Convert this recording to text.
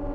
あ!